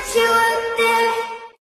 You up there